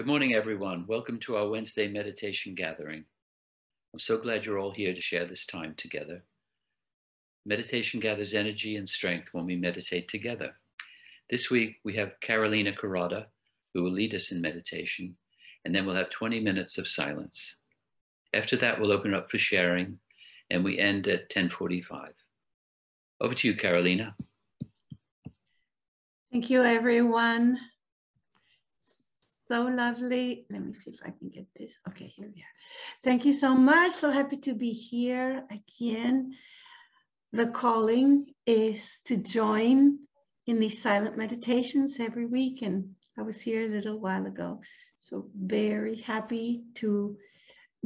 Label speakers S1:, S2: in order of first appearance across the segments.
S1: Good morning, everyone. Welcome to our Wednesday meditation gathering. I'm so glad you're all here to share this time together. Meditation gathers energy and strength when we meditate together. This week, we have Carolina Corada, who will lead us in meditation, and then we'll have 20 minutes of silence. After that, we'll open up for sharing, and we end at 1045. Over to you, Carolina.
S2: Thank you, everyone so lovely. Let me see if I can get this. Okay, here we are. Thank you so much. So happy to be here again. The calling is to join in these silent meditations every week. And I was here a little while ago. So very happy to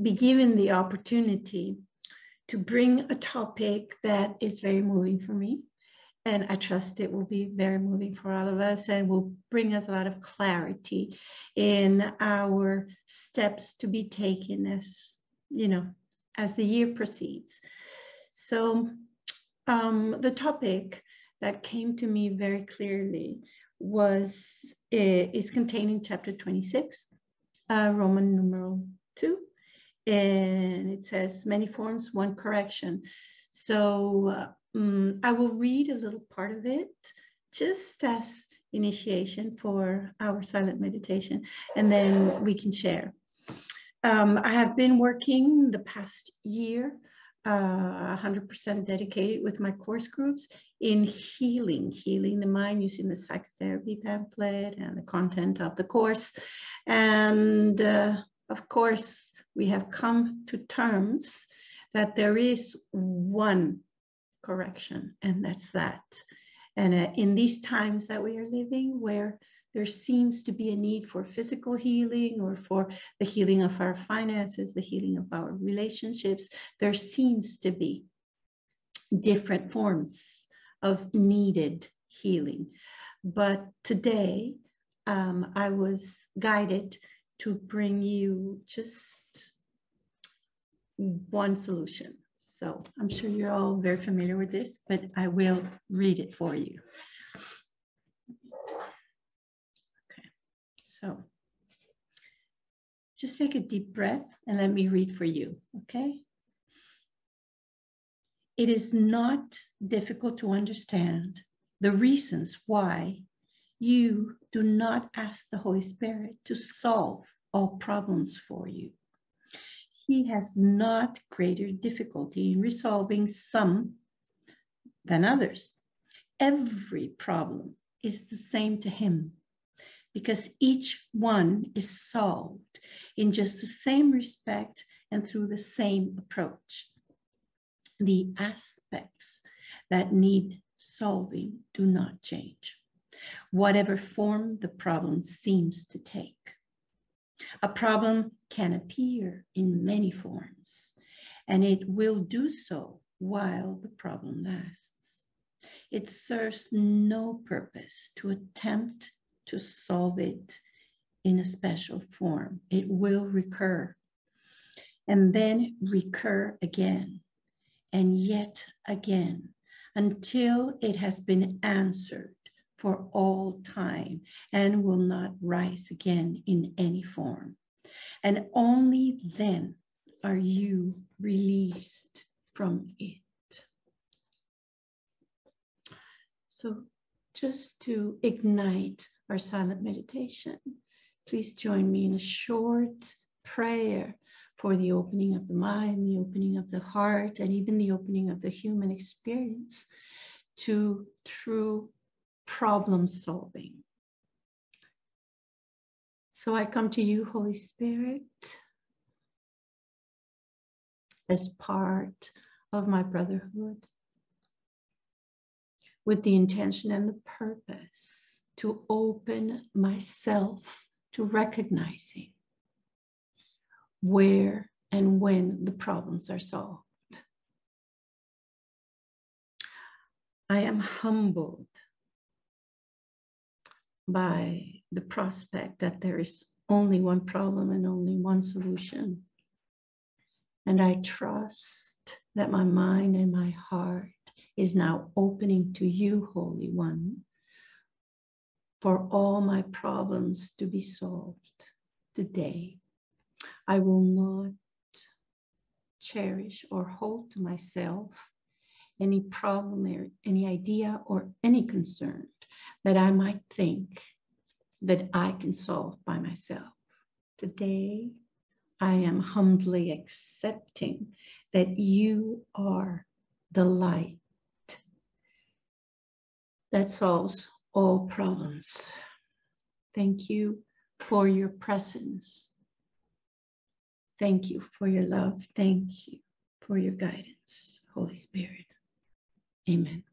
S2: be given the opportunity to bring a topic that is very moving for me and I trust it will be very moving for all of us and will bring us a lot of clarity in our steps to be taken as, you know, as the year proceeds. So um, the topic that came to me very clearly was is contained in chapter 26, uh, Roman numeral 2, and it says many forms, one correction. So uh, um, I will read a little part of it just as initiation for our silent meditation, and then we can share. Um, I have been working the past year, uh, 100% dedicated with my course groups in healing, healing the mind using the psychotherapy pamphlet and the content of the course. And uh, of course, we have come to terms that there is one correction, and that's that. And uh, in these times that we are living, where there seems to be a need for physical healing or for the healing of our finances, the healing of our relationships, there seems to be different forms of needed healing. But today, um, I was guided to bring you just one solution. So I'm sure you're all very familiar with this, but I will read it for you. Okay, so just take a deep breath and let me read for you, okay? It is not difficult to understand the reasons why you do not ask the Holy Spirit to solve all problems for you he has not greater difficulty in resolving some than others. Every problem is the same to him because each one is solved in just the same respect and through the same approach. The aspects that need solving do not change, whatever form the problem seems to take. A problem can appear in many forms, and it will do so while the problem lasts. It serves no purpose to attempt to solve it in a special form. It will recur and then recur again and yet again until it has been answered for all time and will not rise again in any form. And only then are you released from it. So, just to ignite our silent meditation, please join me in a short prayer for the opening of the mind, the opening of the heart, and even the opening of the human experience to true problem solving. So I come to you, Holy Spirit, as part of my brotherhood with the intention and the purpose to open myself to recognizing where and when the problems are solved. I am humbled by the prospect that there is only one problem and only one solution. And I trust that my mind and my heart is now opening to you, Holy One, for all my problems to be solved. today. I will not cherish or hold to myself any problem or any idea or any concern that I might think that I can solve by myself. Today, I am humbly accepting that you are the light that solves all problems. Thank you for your presence. Thank you for your love. Thank you for your guidance, Holy Spirit. Amen.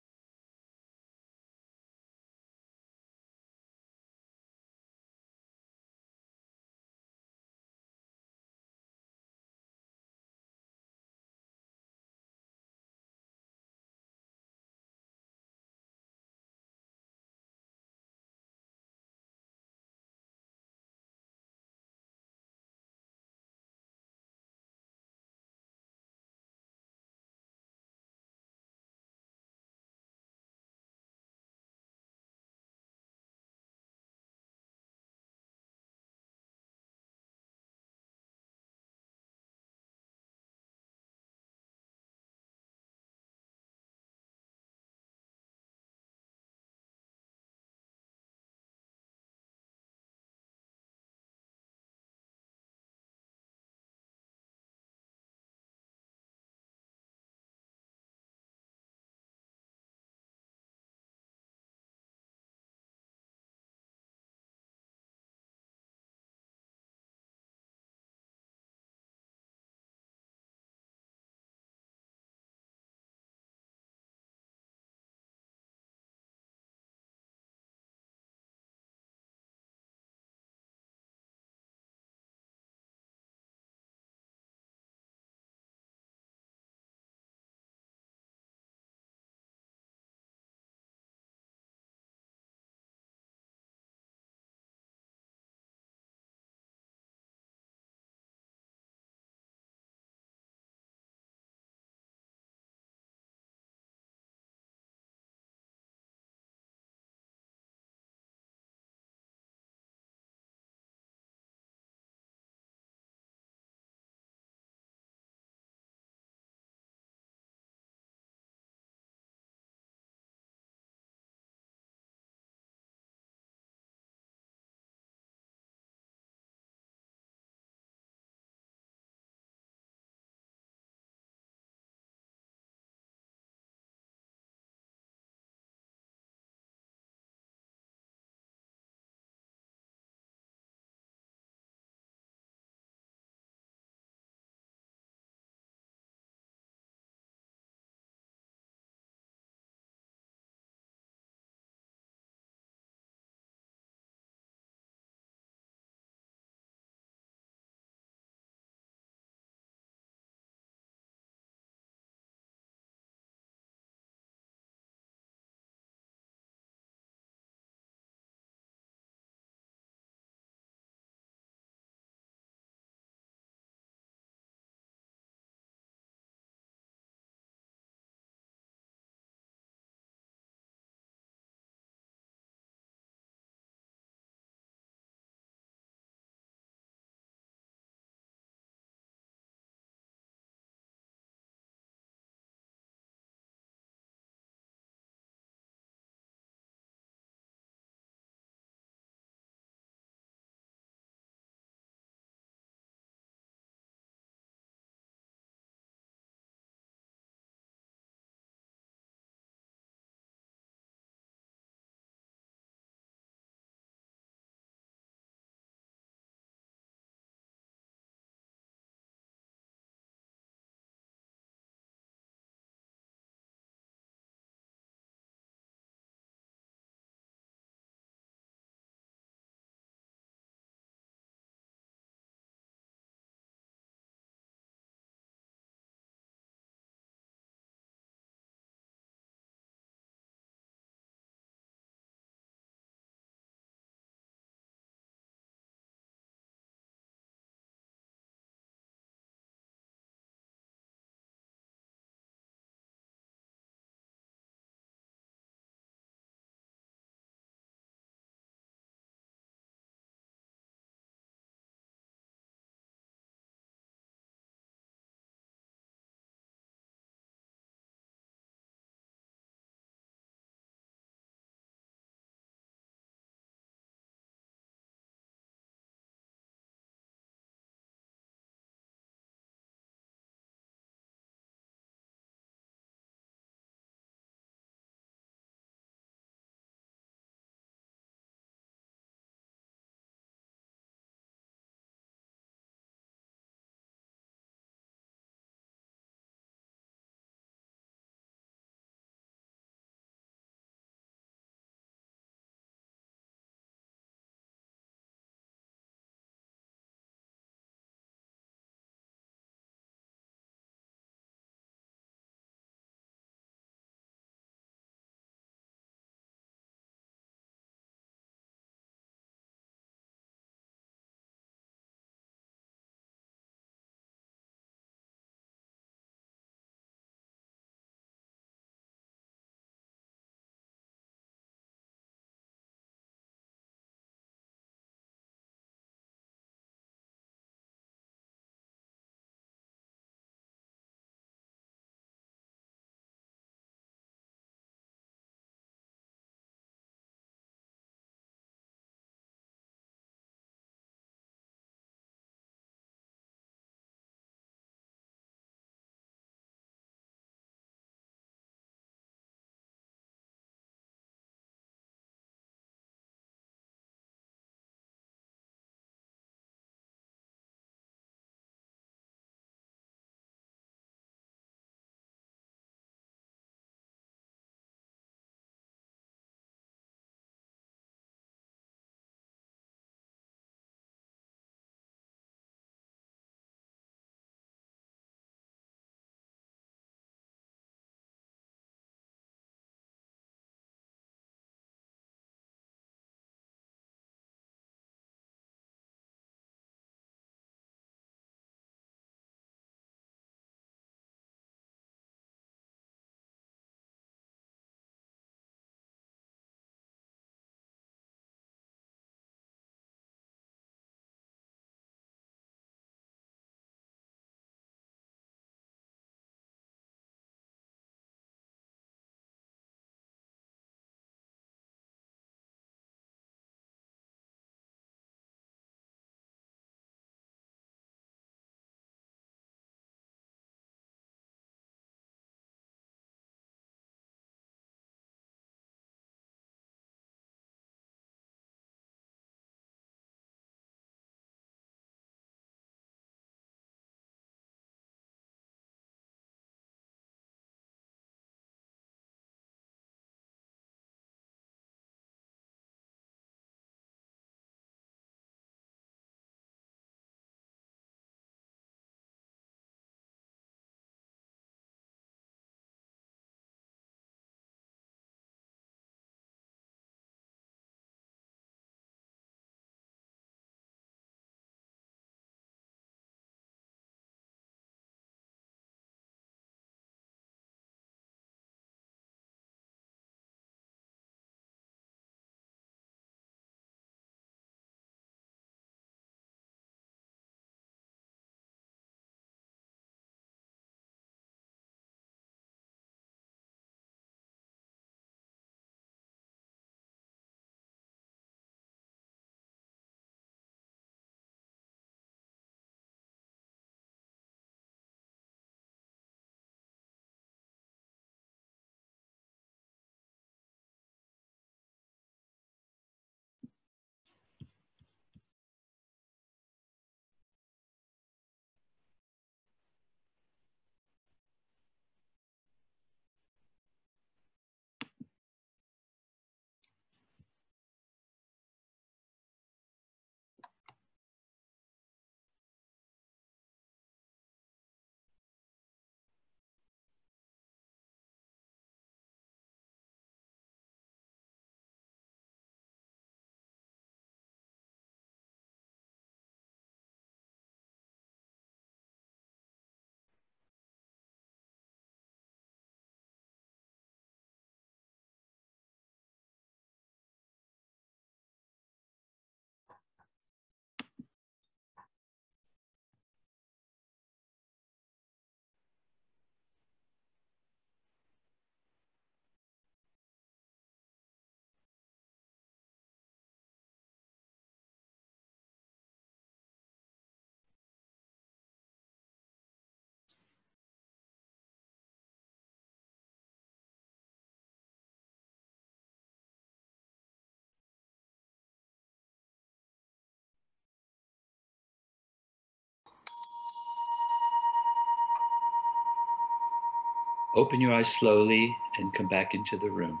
S1: Open your eyes slowly and come back into the room.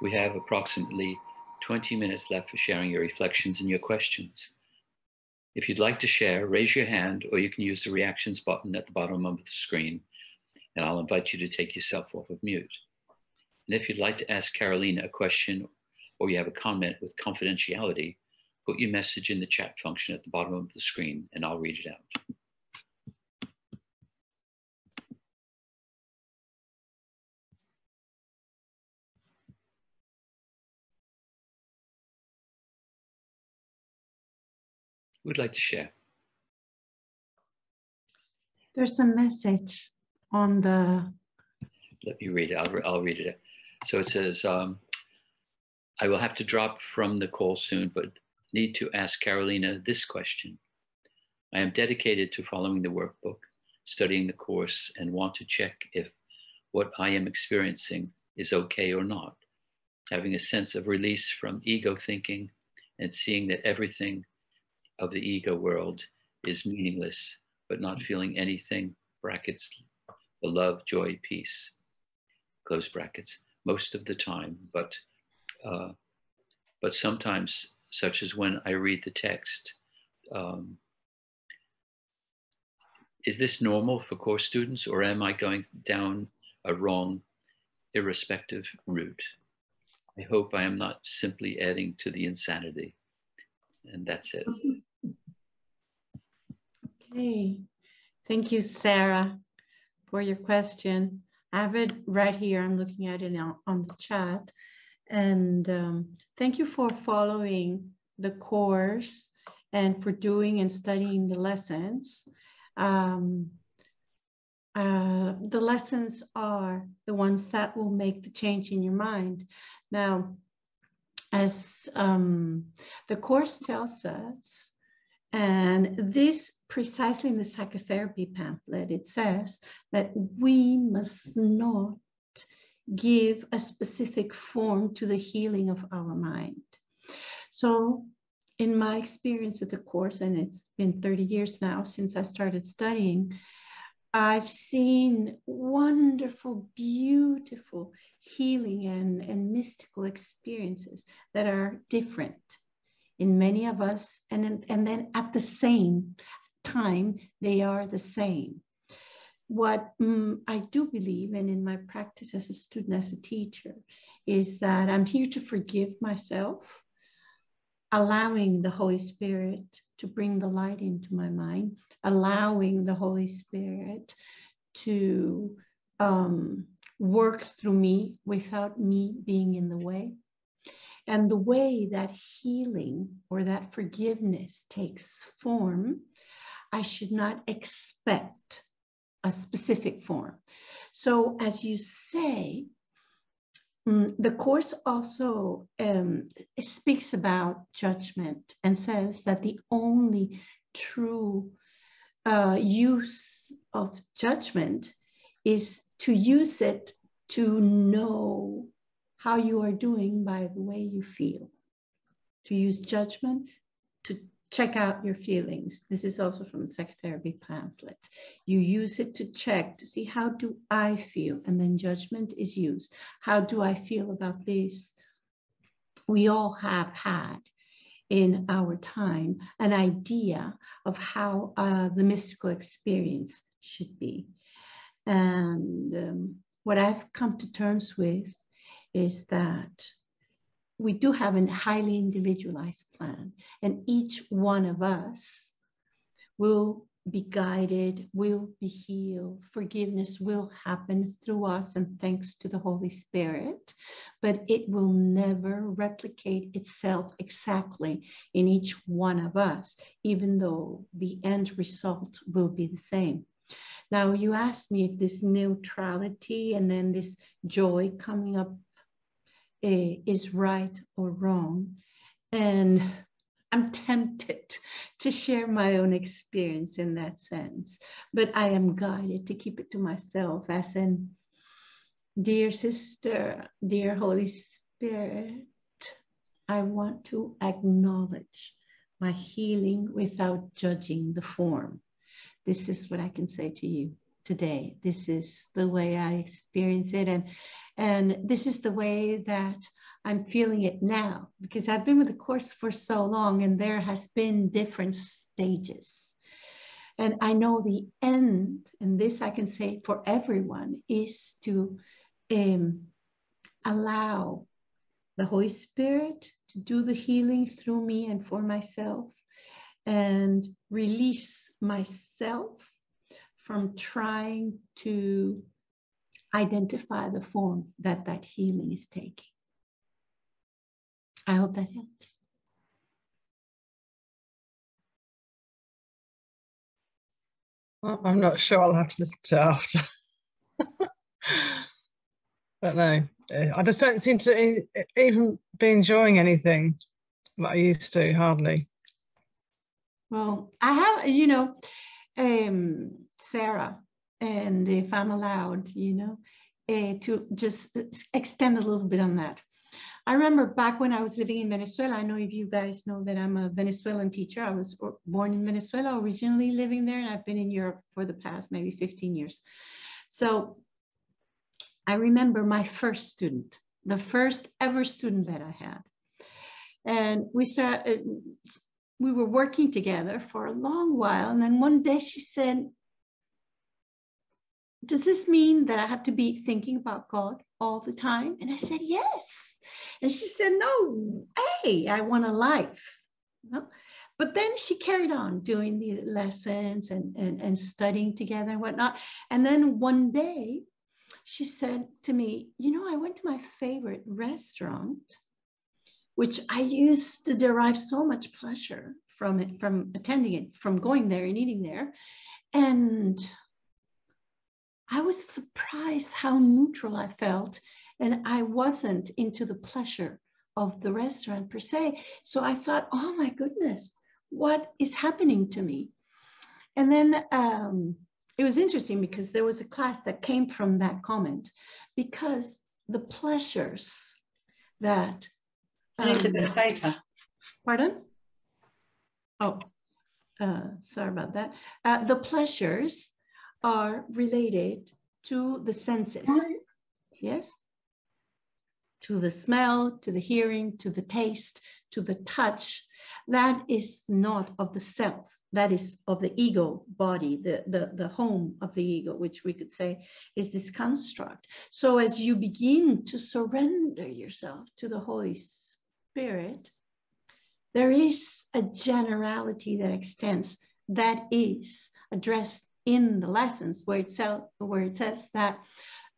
S1: We have approximately 20 minutes left for sharing your reflections and your questions. If you'd like to share, raise your hand or you can use the reactions button at the bottom of the screen and I'll invite you to take yourself off of mute. And if you'd like to ask Carolina a question or you have a comment with confidentiality, put your message in the chat function at the bottom of the screen and I'll read it out. Would like to share?
S2: There's a message on the.
S1: Let me read it. I'll, I'll read it. So it says, um, I will have to drop from the call soon, but need to ask Carolina this question. I am dedicated to following the workbook, studying the course, and want to check if what I am experiencing is okay or not. Having a sense of release from ego thinking and seeing that everything of the ego world is meaningless, but not feeling anything, brackets, the love, joy, peace, close brackets, most of the time, but, uh, but sometimes, such as when I read the text, um, is this normal for course students or am I going down a wrong, irrespective route? I hope I am not simply adding to the insanity. And that's it.
S2: Okay, thank you, Sarah, for your question. I have it right here. I'm looking at it now on the chat. And um, thank you for following the course and for doing and studying the lessons. Um, uh, the lessons are the ones that will make the change in your mind. Now, as um, the course tells us, and this precisely in the psychotherapy pamphlet, it says that we must not give a specific form to the healing of our mind. So, in my experience with the course, and it's been 30 years now since I started studying, I've seen wonderful, beautiful healing and, and mystical experiences that are different in many of us, and, and then at the same time, they are the same. What um, I do believe, and in my practice as a student, as a teacher, is that I'm here to forgive myself, allowing the Holy Spirit to bring the light into my mind, allowing the Holy Spirit to um, work through me without me being in the way. And the way that healing or that forgiveness takes form I should not expect a specific form. So, as you say, um, the Course also um, speaks about judgment and says that the only true uh, use of judgment is to use it to know how you are doing by the way you feel. To use judgment to check out your feelings. This is also from the psychotherapy pamphlet. You use it to check to see how do I feel, and then judgment is used. How do I feel about this? We all have had in our time an idea of how uh, the mystical experience should be. And um, what I've come to terms with is that we do have a highly individualized plan, and each one of us will be guided, will be healed. Forgiveness will happen through us and thanks to the Holy Spirit, but it will never replicate itself exactly in each one of us, even though the end result will be the same. Now, you asked me if this neutrality and then this joy coming up is right or wrong. And I'm tempted to share my own experience in that sense, but I am guided to keep it to myself as in, dear sister, dear Holy Spirit, I want to acknowledge my healing without judging the form. This is what I can say to you today. This is the way I experience it. And, and this is the way that I'm feeling it now because I've been with the course for so long and there has been different stages. And I know the end, and this I can say for everyone, is to um, allow the Holy Spirit to do the healing through me and for myself and release myself from trying to identify the form that that healing is taking. I hope that helps.
S3: Well, I'm not sure. I'll have to listen to after. don't know. I just don't seem to even be enjoying anything that I used to, hardly.
S2: Well, I have, you know, um, Sarah, and if I'm allowed, you know, uh, to just extend a little bit on that. I remember back when I was living in Venezuela, I know if you guys know that I'm a Venezuelan teacher. I was born in Venezuela, originally living there, and I've been in Europe for the past maybe 15 years. So I remember my first student, the first ever student that I had. And we started, we were working together for a long while. And then one day she said, does this mean that I have to be thinking about God all the time? And I said, yes. And she said, no, hey, I want a life. But then she carried on doing the lessons and, and, and studying together and whatnot. And then one day she said to me, you know, I went to my favorite restaurant, which I used to derive so much pleasure from it, from attending it, from going there and eating there. And I was surprised how neutral I felt and I wasn't into the pleasure of the restaurant per se. So I thought, oh my goodness, what is happening to me? And then um, it was interesting because there was a class that came from that comment because the pleasures that.
S4: Um, I need a bit of paper.
S2: Pardon? Oh, uh, sorry about that. Uh, the pleasures are related to the senses. Yes? to the smell, to the hearing, to the taste, to the touch, that is not of the self. That is of the ego body, the, the, the home of the ego, which we could say is this construct. So as you begin to surrender yourself to the Holy Spirit, there is a generality that extends that is addressed in the lessons where it, sell, where it says that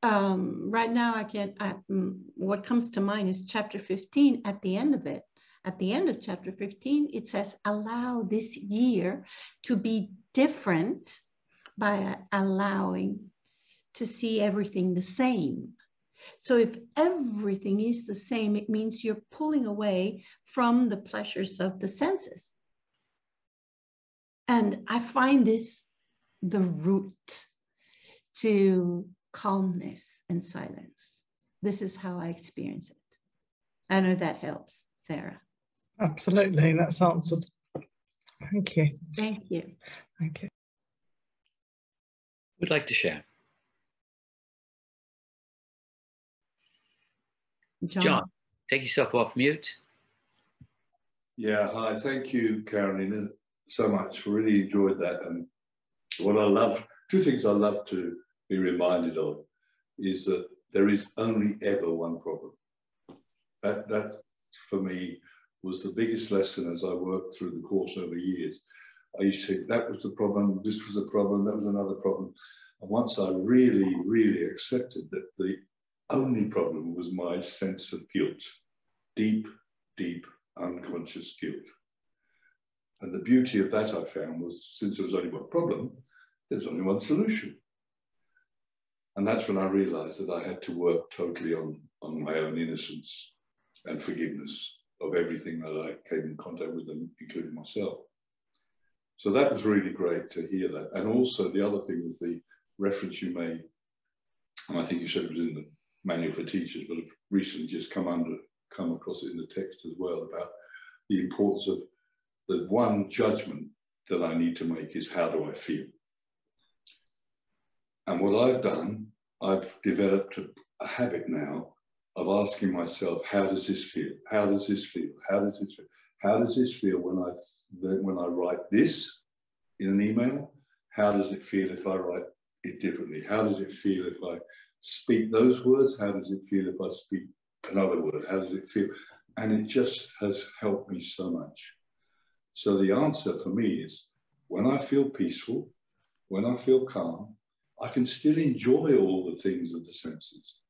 S2: um, right now I can, I, mm, what comes to mind is chapter 15 at the end of it. At the end of chapter 15, it says, allow this year to be different by allowing to see everything the same. So if everything is the same, it means you're pulling away from the pleasures of the senses. And I find this the root to calmness and silence. This is how I experience it. I know that helps, Sarah.
S3: Absolutely, that's answered. Thank you.
S2: Thank you.
S3: Thank you.
S1: Would like to share. John. John, take yourself off mute.
S5: Yeah, hi. Thank you, Carolina, so much. Really enjoyed that. And what I love, two things I love to be reminded of is that there is only ever one problem. That, that for me was the biggest lesson as I worked through the course over years. I used to think that was the problem, this was a problem, that was another problem. And once I really, really accepted that the only problem was my sense of guilt, deep, deep unconscious guilt. And the beauty of that I found was since there was only one problem, there's only one solution. And that's when I realized that I had to work totally on, on my own innocence and forgiveness of everything that I came in contact with, them, including myself. So that was really great to hear that. And also the other thing was the reference you made, and I think you said it was in the manual for teachers, but have recently just come under come across it in the text as well about the importance of the one judgment that I need to make is how do I feel? And what I've done, I've developed a, a habit now of asking myself, how does this feel? How does this feel? How does this feel? How does this feel when I when I write this in an email? How does it feel if I write it differently? How does it feel if I speak those words? How does it feel if I speak another word? How does it feel? And it just has helped me so much. So the answer for me is when I feel peaceful, when I feel calm, I can still enjoy all the things of the senses.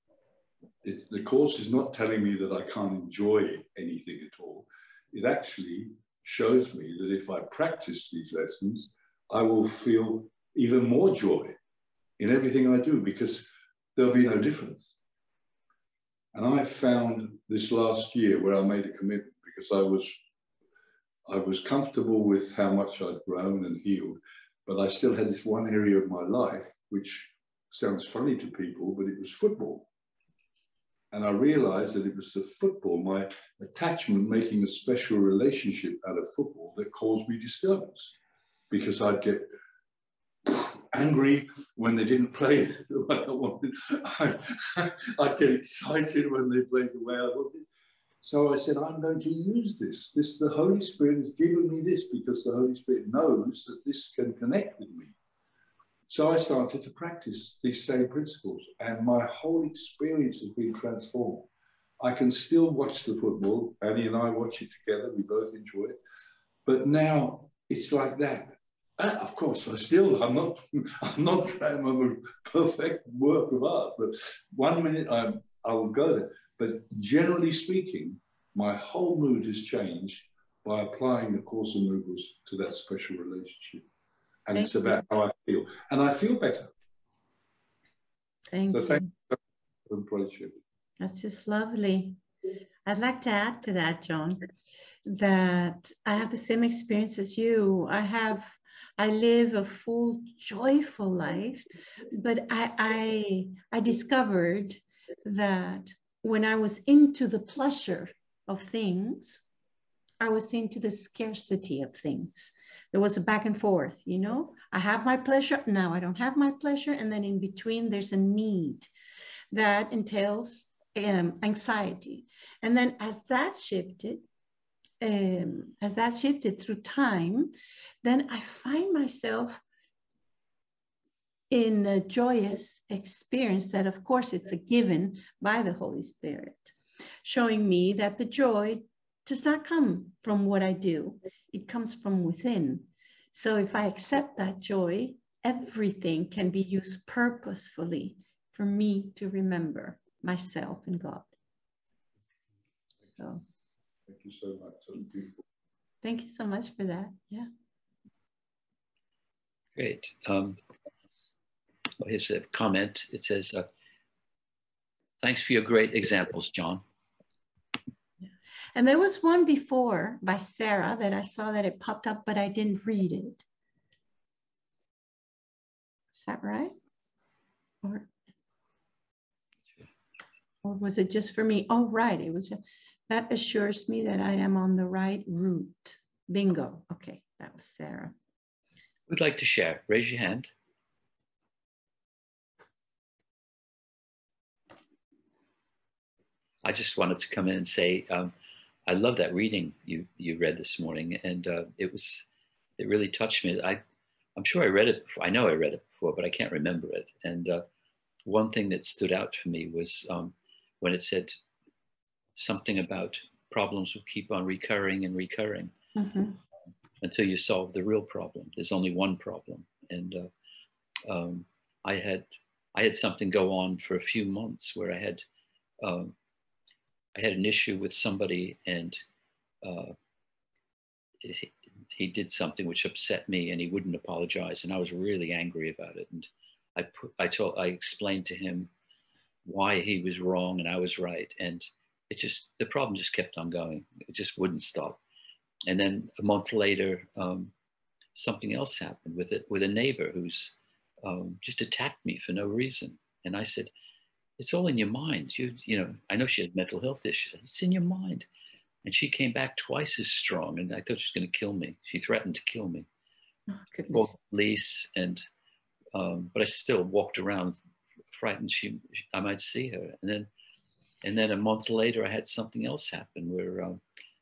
S5: It, the course is not telling me that I can't enjoy anything at all. It actually shows me that if I practice these lessons, I will feel even more joy in everything I do because there'll be no difference. And I found this last year where I made a commitment because I was I was comfortable with how much I'd grown and healed, but I still had this one area of my life which sounds funny to people, but it was football. And I realized that it was the football, my attachment, making a special relationship out of football that caused me disturbance because I'd get angry when they didn't play the way I wanted. I'd get excited when they played the way I wanted. So I said, I'm going to use this. This the Holy Spirit has given me this because the Holy Spirit knows that this can connect with me. So I started to practice these same principles, and my whole experience has been transformed. I can still watch the football. Annie and I watch it together. We both enjoy it. But now it's like that. Uh, of course, I still, I'm not, I'm not I'm a perfect work of art, but one minute I, I will go there. But generally speaking, my whole mood has changed by applying the Course in Miracles to that special relationship. And thank it's about you. how I feel. And I feel better.
S2: Thank
S5: so
S2: you.
S5: Thank you for
S2: That's just lovely. I'd like to add to that, John, that I have the same experience as you. I have I live a full, joyful life. But I, I, I discovered that when I was into the pleasure of things, I was into the scarcity of things. There was a back and forth, you know. I have my pleasure, now I don't have my pleasure. And then in between, there's a need that entails um, anxiety. And then as that shifted, um, as that shifted through time, then I find myself in a joyous experience that, of course, it's a given by the Holy Spirit, showing me that the joy does not come from what I do, it comes from within. So if I accept that joy, everything can be used purposefully for me to remember myself and God. So.
S5: Thank you so much. Beautiful.
S2: Thank you so much for that. Yeah.
S1: Great. Um, here's a comment. It says, uh, thanks for your great examples, John.
S2: And there was one before by Sarah that I saw that it popped up, but I didn't read it. Is that right? Or, or was it just for me? Oh, right. It was. Just, that assures me that I am on the right route. Bingo. Okay, that was Sarah.
S1: Would like to share? Raise your hand. I just wanted to come in and say um, I love that reading you you read this morning, and uh, it was it really touched me. I I'm sure I read it. Before. I know I read it before, but I can't remember it. And uh, one thing that stood out for me was um, when it said something about problems will keep on recurring and recurring mm-hmm. until you solve the real problem. There's only one problem, and uh, um, I had I had something go on for a few months where I had um, I had an issue with somebody, and uh, he, he did something which upset me, and he wouldn't apologize, and I was really angry about it. And I put I told I explained to him why he was wrong and I was right, and it just the problem just kept on going. It just wouldn't stop. And then a month later, um, something else happened with it with a neighbor who's um, just attacked me for no reason. And I said, "It's all in your mind. You you know I know she had mental health issues. It's in your mind." And she came back twice as strong, and I thought she was going to kill me. She threatened to kill me.
S2: Oh,
S1: Called police, and um, but I still walked around frightened she, I might see her. And then, and then a month later, I had something else happen where um,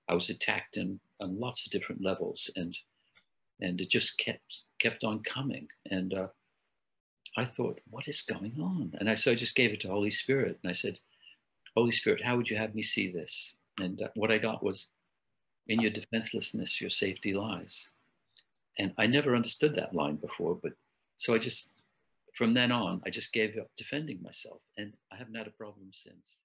S1: I was attacked in, on lots of different levels, and and it just kept kept on coming. And uh, I thought, what is going on? And I so I just gave it to Holy Spirit, and I said, Holy Spirit, how would you have me see this? And uh, what I got was, in your defenselessness, your safety lies. And I never understood that line before, but so I just, from then on, I just gave up defending myself, and I haven't had a problem since.